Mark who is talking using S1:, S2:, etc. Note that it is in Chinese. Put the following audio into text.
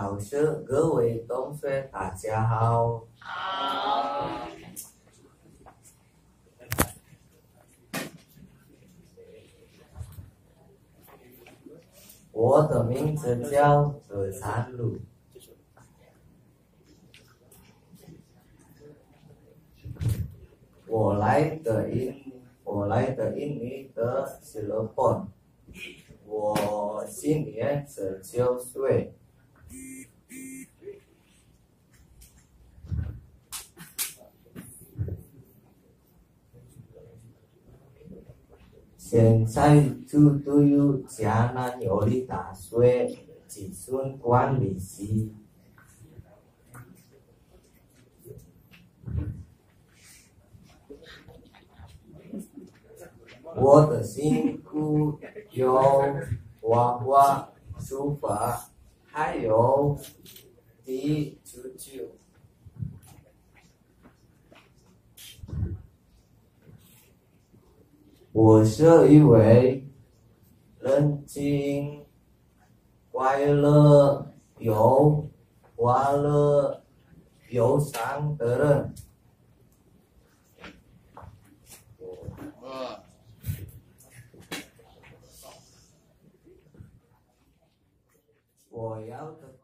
S1: 老师，各位同学，大家好。
S2: 好。
S1: 我的名字叫何三路。我来的印，我来的印尼的吉隆坡。我今年十九岁。现在就读于迦南尤里大学计算管理系。我的辛苦有娃娃、书法，还有啤酒我是一位人静、快乐、有欢乐、有伤的人。我要的。